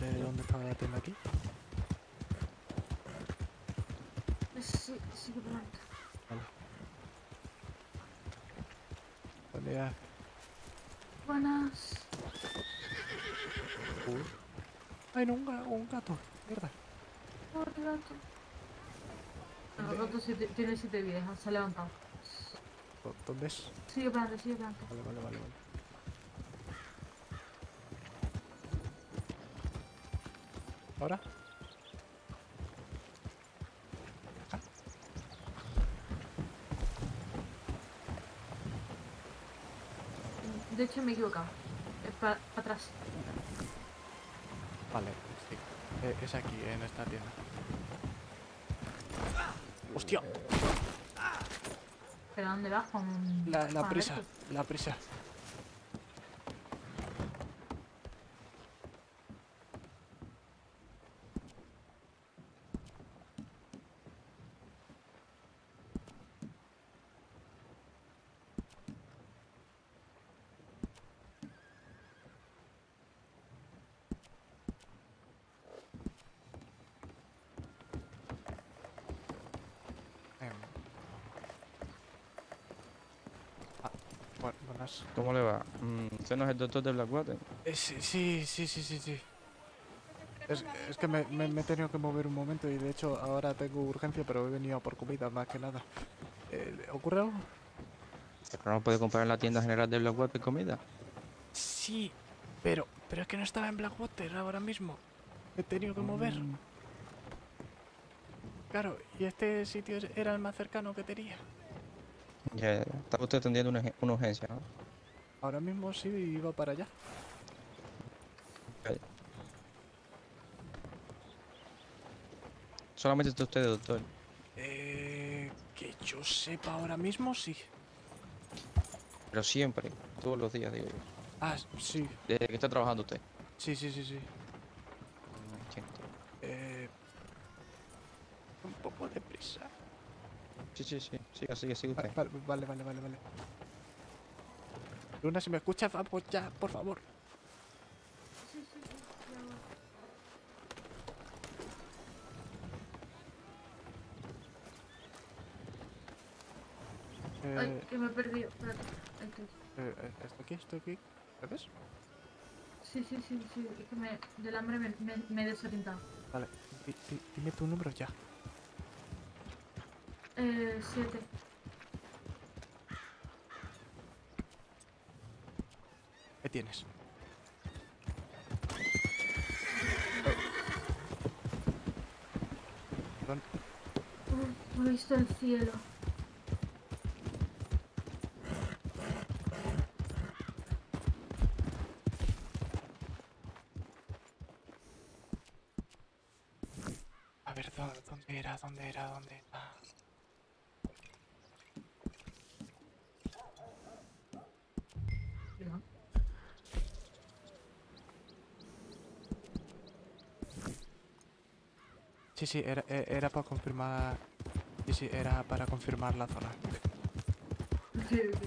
de dónde estaba la tienda aquí? Sí, sí que pronto. Vale. Buen día. Buenas. Uy. Ay, no, un, ga- un gato. Mierda. Oh, qué gato. El gato siete- tiene siete vidas, se ha levantado. ¿Dó- ¿Dónde es? Sigue para adelante, sigue para adelante. Vale, vale, vale, vale. ¿Ahora? Ah, De hecho, me he equivocado. Es para atrás. Vale, sí. Eh, es aquí, en esta tienda. ¡Hostia! ¿Pero dónde vas? Con... La, prisa, la prisa. Em. Ah, buenas. ¿Cómo le va? Mm, ¿Usted no es el doctor de Blackwater? Eh, sí, sí, sí, sí, sí, sí. Es, es que me, me- me he tenido que mover un momento y de hecho ahora tengo urgencia, pero he venido por comida más que nada. Eh, ¿Ocurre algo? ¿Pero no puede comprar en la tienda general de Blackwater comida? Sí, pero, pero es que no estaba en Blackwater ahora mismo. Me he tenido que mover. Mm, Claro, y este sitio era el más cercano que tenía. Ya. Estaba usted atendiendo una, una urgencia, ¿no? Ahora mismo sí iba para allá. Solamente está usted, doctor. Eh, que yo sepa ahora mismo sí. Pero siempre, todos los días, digo yo. Ah, sí, Desde que está trabajando usted. sí, sí, sí, sí. Eh, un poco de prisa. Sí, sí, sí. Siga, Va- usted. Vale, vale, vale, vale, vale. Luna, si me escuchas, vamos ya, por favor. Sí, sí, sí. ya voy. Ay, Eh, que me he perdido. Espérate. Eh, eh, estoy aquí, estoy aquí. ¿Me ves? Sí, sí, sí, sí. Es que me, del hambre me, me, me he desorientado. Vale, di- di- dime tu número ya. Eh, siete. ¿Qué tienes? Perdón, Uf, he visto el cielo. A ver, ¿dó- ¿dónde era? ¿Dónde era? ¿Dónde era? Sí, era, e- era para confirmar... Sí, sí, era para confirmar la zona. sí, sí.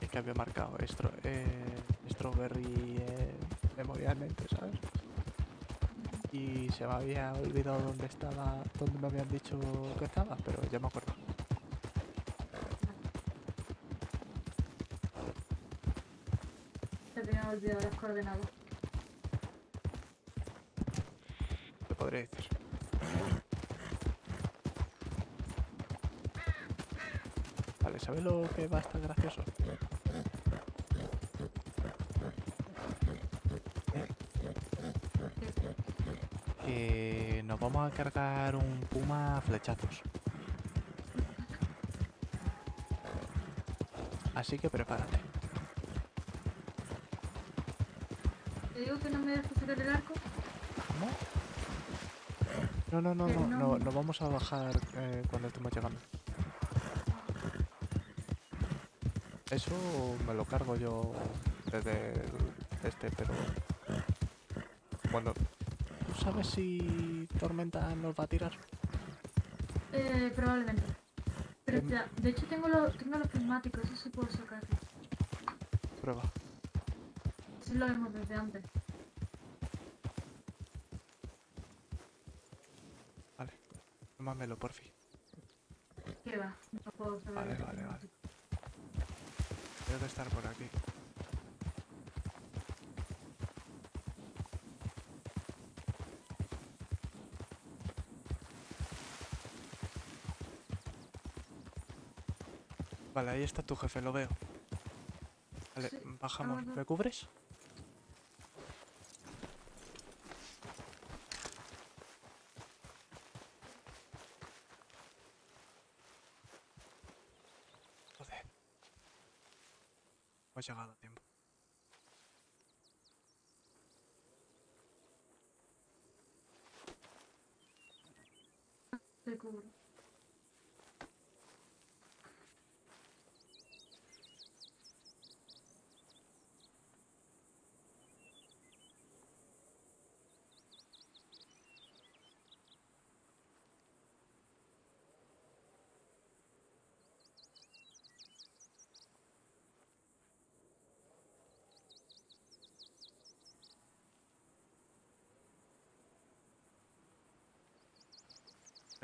El que había marcado estro, eh, Strawberry eh, memorialmente, ¿sabes? Y se me había olvidado dónde estaba, dónde me habían dicho que estaba, pero ya me acuerdo. Se había olvidado las coordenadas. Te podría decir. Vale, ¿sabes lo que va a estar gracioso? Que nos vamos a cargar un puma a flechazos. Así que prepárate. Te digo que no me dejes sacar el arco. ¿Cómo? No, no, no, no, no. no, no vamos a bajar eh, cuando estemos llegando. Eso me lo cargo yo desde el este, pero... Bueno, ¿tú sabes si Tormenta nos va a tirar? Eh, probablemente. Pero Em. espera, de hecho tengo, los tengo los prismáticos, eso sí puedo sacar. Prueba. Sí. Lo vemos desde antes. Vale. Tómamelo, por fin. ¿Qué va? No puedo saber. Vale, vale, vale. Debe estar por aquí. Vale, ahí está tu jefe, lo veo. Vale, bajamos. ¿Me cubres? Hemos llegado a tiempo. Te cubro.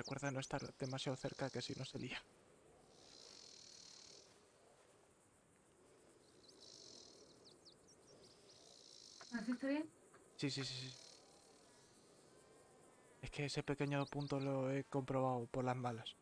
Recuerda no estar demasiado cerca que si no se lía. ¿Así está bien? Sí, sí, sí, sí. Es que ese pequeño punto lo he comprobado por las malas.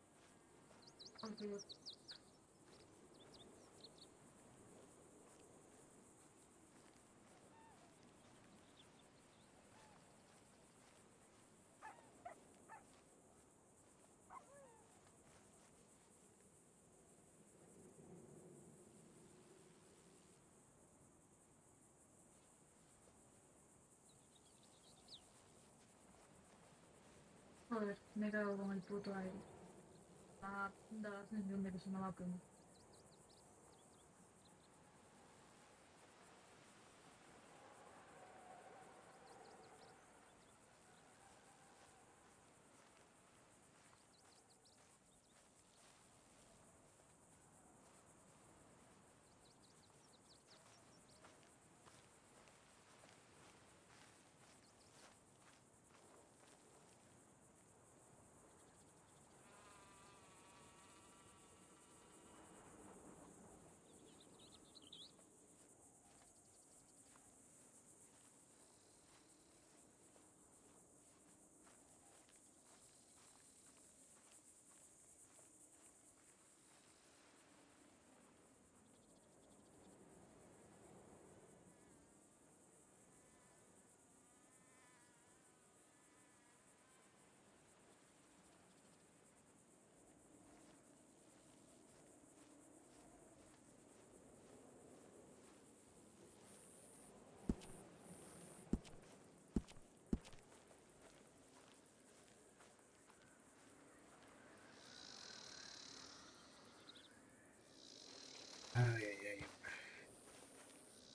Joder, me he cagado con el puto aire.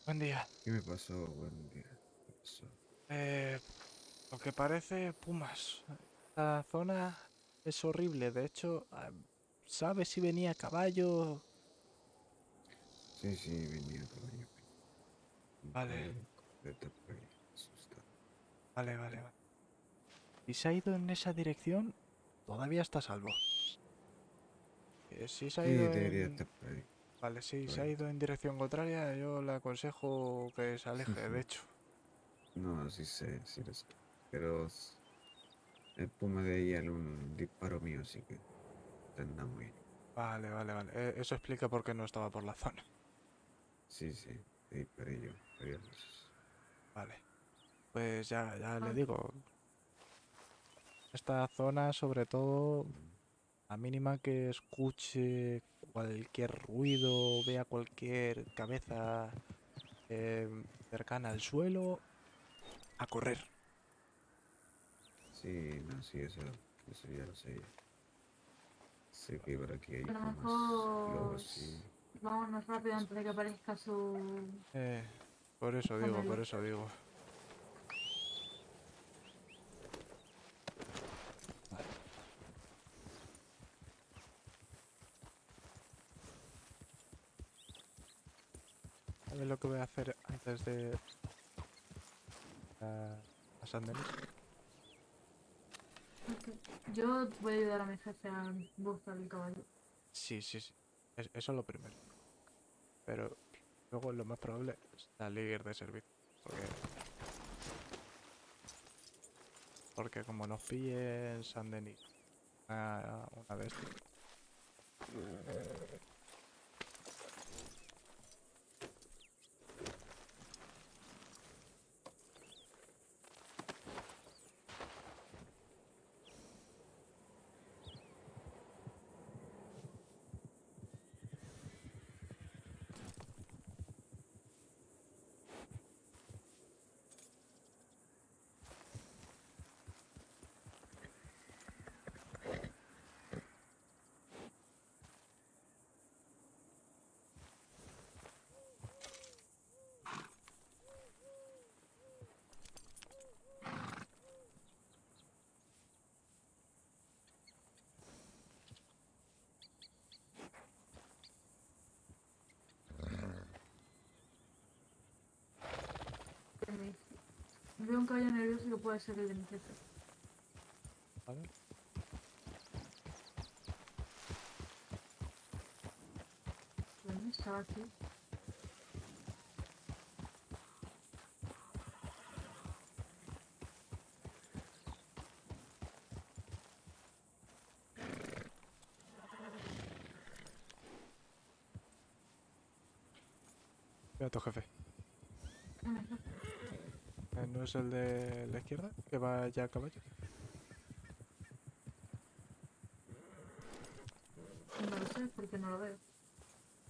Buen día. ¿Qué me pasó? Buen día. ¿Qué pasó? Eh, lo que parece Pumas. La zona es horrible. De hecho, ah, ¿sabes si venía a caballo? Sí, sí, venía caballo. Vale. caballo asustado. Vale, vale, vale. Si se ha ido en esa dirección, todavía está a salvo. Eh, si se ha Sí, ido debería en... Vale, si se ha ido en dirección contraria, yo le aconsejo que se aleje, de hecho. No, sí sé, sí lo sé. Pero el puma de ella un disparo mío, así que anda muy bien. Vale, vale, vale. Eh, eso explica por qué no estaba por la zona. Sí, sí, te disparé yo veces. Vale. Pues ya, ya le Ah. digo. Esta zona, sobre todo, a mínima que escuche cualquier ruido, vea cualquier cabeza eh, cercana al suelo, a correr. Sí, no, sí, eso, eso ya lo sé. Sé que por aquí hay A lo pumas, mejor lobos y... Vámonos rápido antes de que aparezca su... Eh, por eso digo, por eso digo. ¿Sabes lo que voy a hacer antes de... a, a San Denis? Yo voy a ayudar a mi jefe a buscar el caballo. Sí, sí, sí. Es- eso es lo primero. Pero luego lo más probable es salir de servicio. Porque... Porque como nos pille en San Denis una, una bestia. ¿Qué me dice? Veo un caballo nervioso que puede ser el de mi jefe. ¿Vale? ¿Dónde estaba aquí? Mira tu jefe. ¿No es el de la izquierda? Que va ya a caballo. No lo sé porque no lo veo.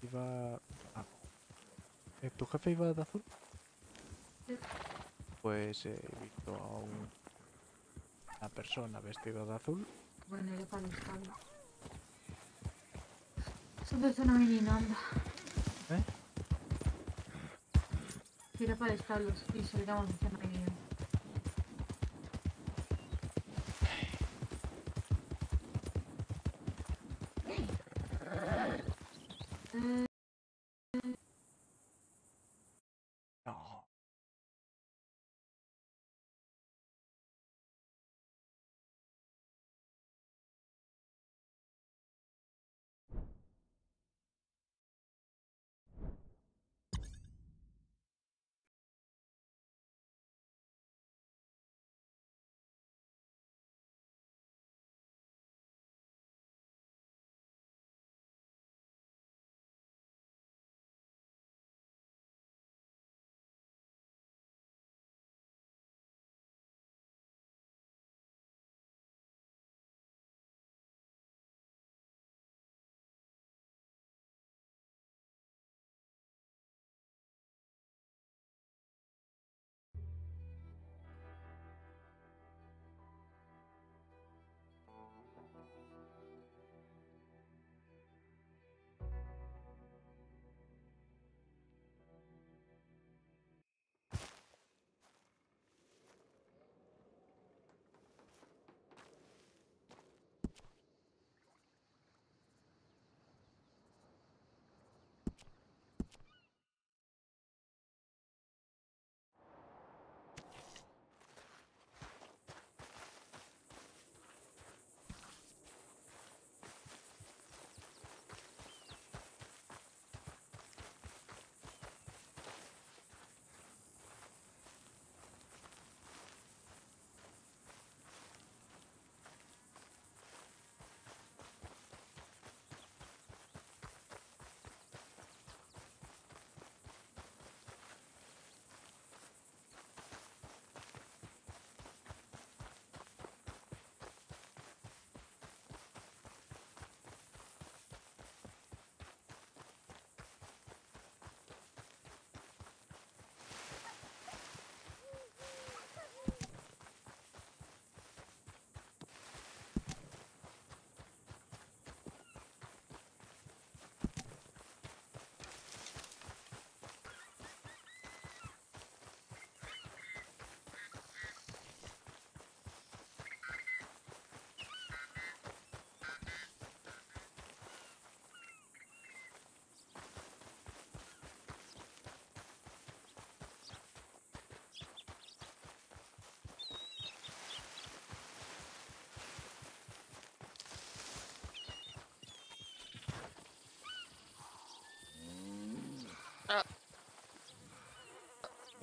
Iba... Ah. Eh, ¿Tu jefe iba de azul? Sí. Pues he visto a un- una persona vestida de azul. Bueno, iré para el establo. Siempre suena menino, anda. ¿Eh? Iré para el establo y salgamos hacia menino. Eh,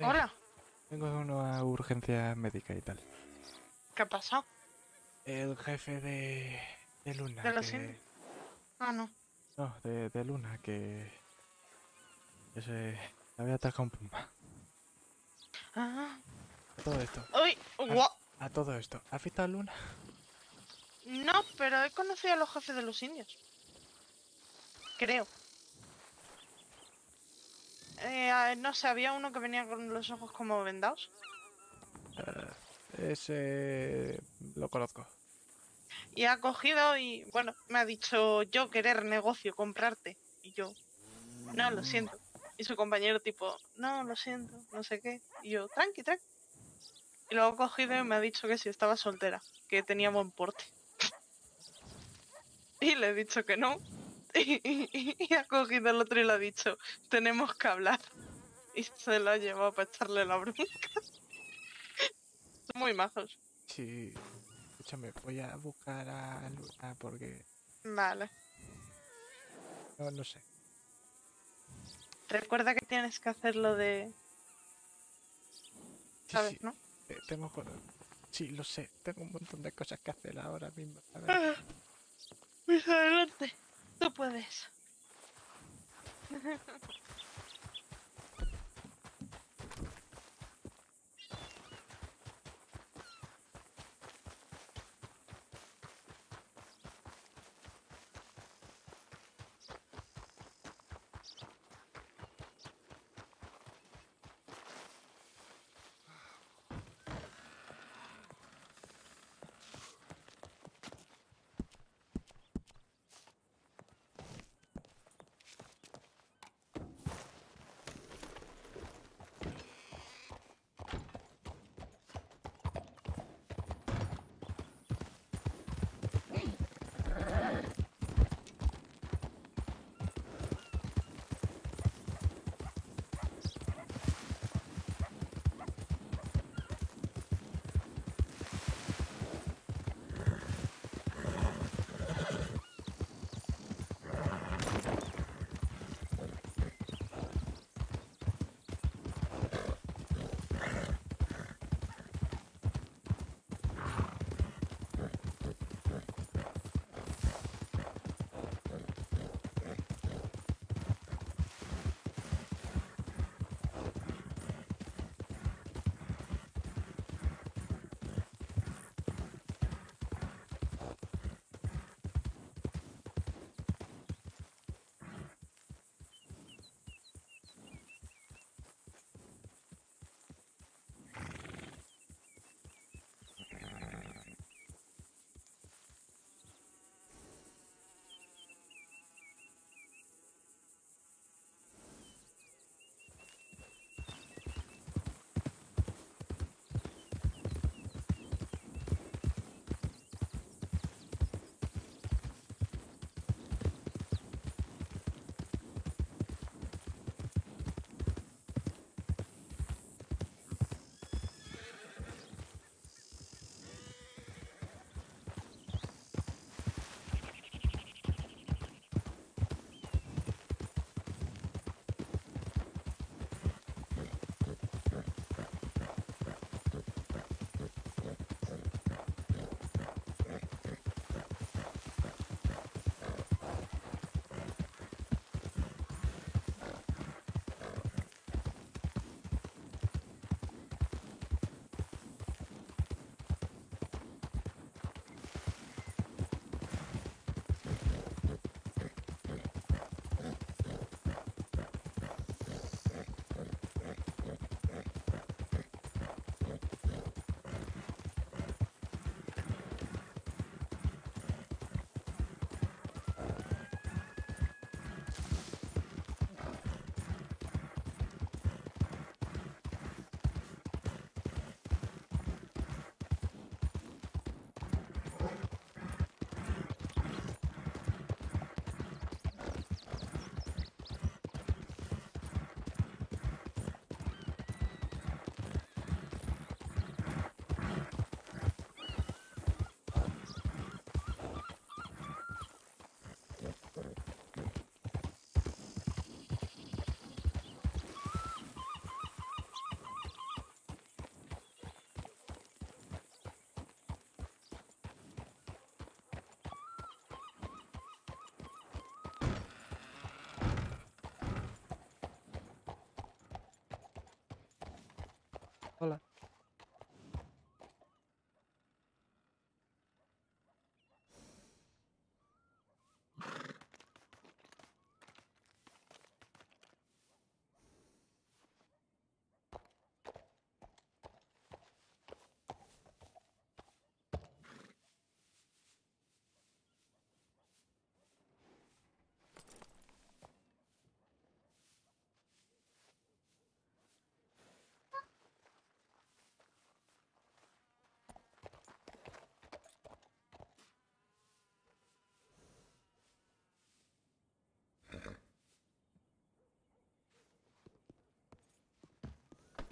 Eh, Hola, Tengo una urgencia médica y tal. ¿qué ha pasado? El jefe de, de Luna. ¿De los que- indios? Ah, no. No, de, de Luna, que. que se. había atacado un puma. Ah. A todo esto. Uy, guau. A todo esto. ¿Has visto a Luna? No, pero he conocido a los jefes de los indios. Creo. Eh, no sé, había uno que venía con los ojos como vendados. Eh, ese. lo conozco. Y ha cogido y, bueno, me ha dicho yo querer negocio, comprarte. Y yo, no, lo siento. Y su compañero tipo, no, lo siento, no sé qué. Y yo, tranqui, tranqui. Y luego ha cogido y me ha dicho que si estaba soltera, que tenía buen porte. Y le he dicho que no. Y, y ha cogido el otro y le ha dicho, tenemos que hablar. Y se lo ha llevado para echarle la bronca. Son muy majos. Sí. Escúchame, voy a buscar a Luna porque. Vale. No, no sé. Recuerda que tienes que hacer lo de... Sí, ¿Sabes, sí, no? eh, tengo. Sí, lo sé. Tengo un montón de cosas que hacer ahora mismo. A ver. Pues adelante. Tú puedes.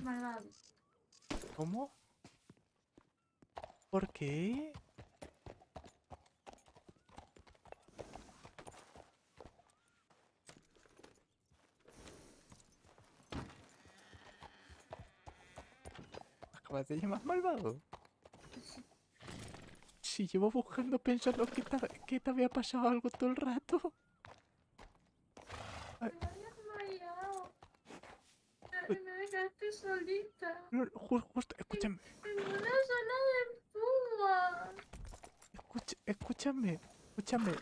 Malvado. ¿Cómo? ¿Por qué? ¿Acabas de llamar malvado? Si llevo buscando pensando que te, que te había pasado algo todo el rato. Desmayado. Dejaste solita. No, ju- justo, escúchame, de escucha- escúchame, escúchame.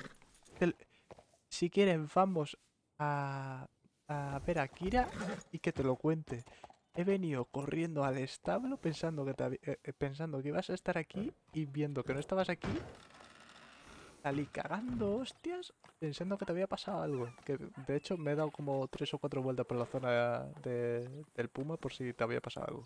Si quieres, vamos a, a ver a Kira y que te lo cuente. He venido corriendo al establo pensando que, te eh, eh, pensando que ibas a estar aquí y viendo que no estabas aquí, salí cagando hostias pensando que te había pasado algo. Que de hecho me he dado como tres o cuatro vueltas por la zona de- del Puma por si te había pasado algo.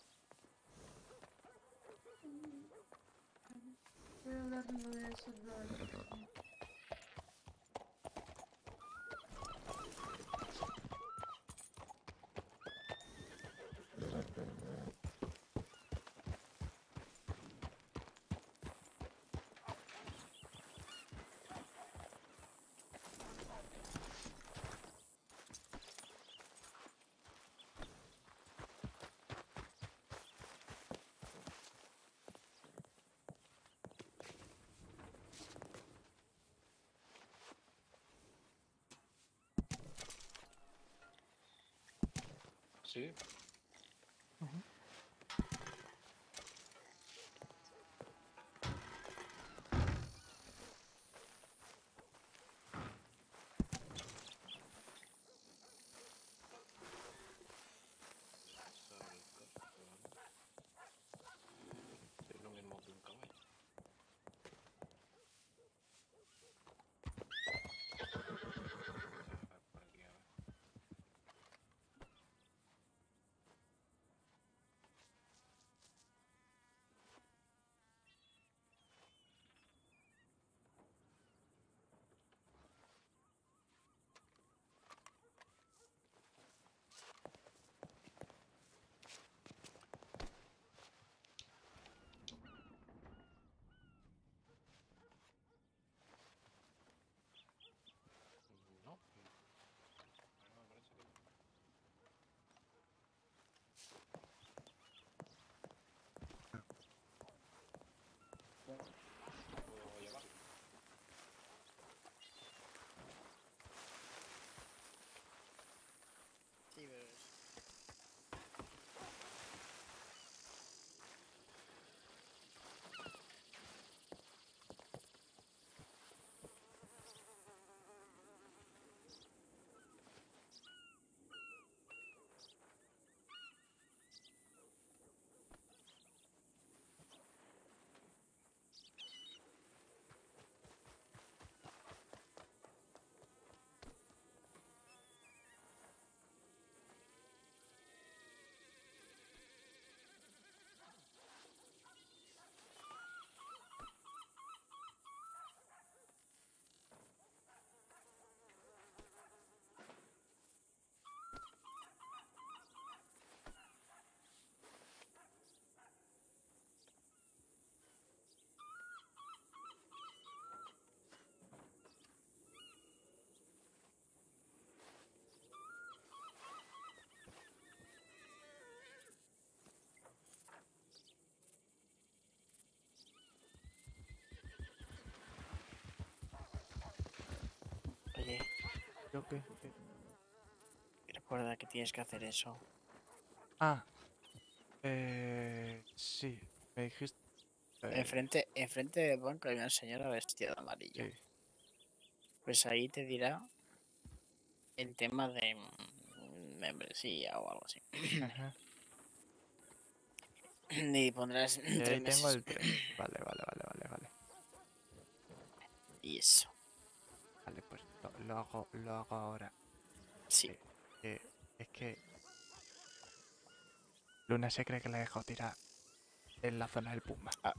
Sí. Yo qué. recuerda que tienes que hacer eso. Ah, Eh, sí, me dijiste. eh, Enfrente, enfrente del banco hay una señora vestida de amarillo. sí. Pues ahí te dirá el tema de mm, membresía o algo así. Ajá. Y pondrás ahí tres tengo el 3. Vale, vale, vale, vale, vale. Y eso. Lo, hago, lo hago ahora. Sí. Sí. que es que Luna se cree que la he dejado tirar en la zona del Puma. Ah.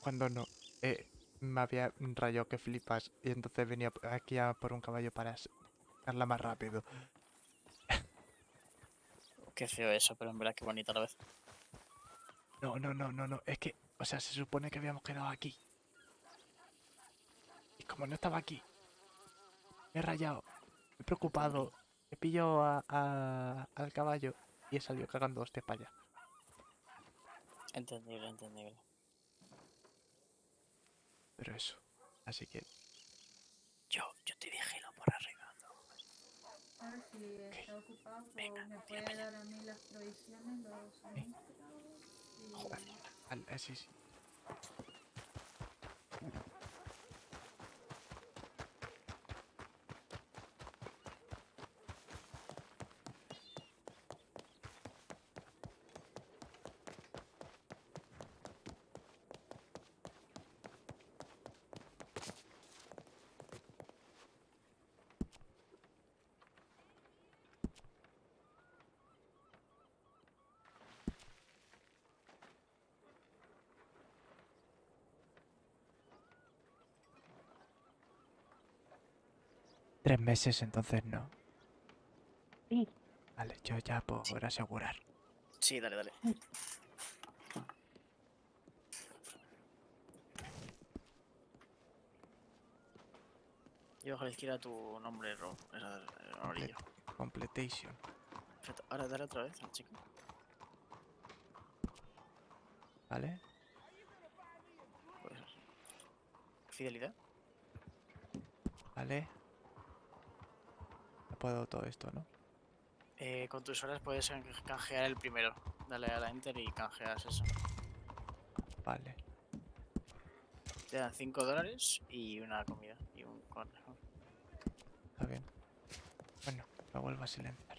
Cuando no, eh, me había rayado que flipas y entonces venía aquí a por un caballo para sacarla más rápido. Qué feo eso, pero en verdad qué bonito a la vez. No, no, no, no, no, es que, o sea, se supone que habíamos quedado aquí. Como no estaba aquí, me he rayado, me he preocupado, he pillado a- a- al caballo y he salido cagando hostias para allá. Entendible, entendible. Pero eso, así que Yo, yo te vigilo por arriba. A ver si está ocupado, pues Venga, me puede allá. dar a mí las provisiones, los y- Joder. Al- eh, sí, sí. Tres meses, entonces no. Sí. Vale, yo ya por asegurar. Sí, dale, dale. Y bajo a la izquierda tu nombre, Rob. Esa es el amarillo. Completation. Perfecto. Ahora dale otra vez al chico. ¿Vale? Pues, Fidelidad. ¿Vale? Puedo todo esto, ¿no? Eh, con tus horas puedes can- canjear el primero. Dale a la enter y canjeas eso. Vale. Te dan 5 dólares y una comida. Y un conejo. Está bien. Bueno, lo vuelvo a silenciar.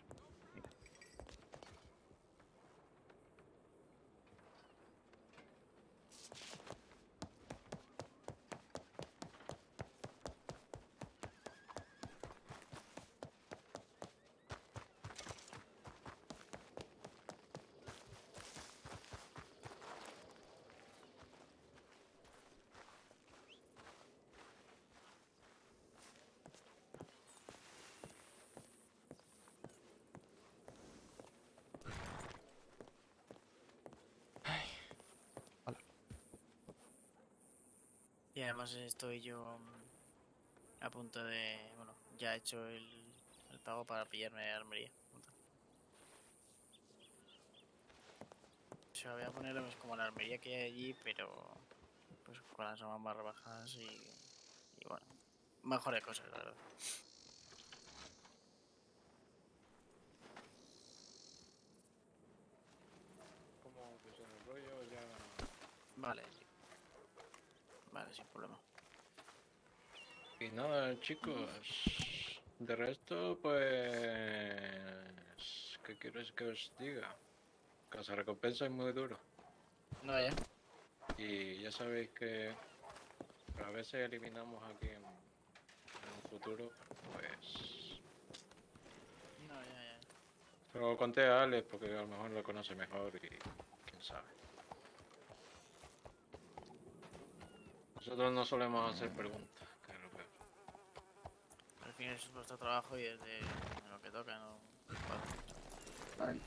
Además estoy yo mm, a punto de. Bueno, ya he hecho el, el pago para pillarme armería. O sea, voy a ponerlo pues, como la armería que hay allí, pero pues con las armas más rebajadas y, y bueno, mejores cosas, la verdad. Como que se me rollo ya. Vale. Vale, sin problema. Y nada, chicos. De resto, pues. ¿Qué quieres que os diga? Casa recompensa es muy duro. No, ya. Y ya sabéis que a veces eliminamos aquí en, en un futuro, pues. No, ya, ya. Se lo conté a Alex porque a lo mejor lo conoce mejor y quién sabe. Nosotros no solemos hacer preguntas, que es lo peor. Al fin es vuestro trabajo y desde lo que toca, ¿no? Vale.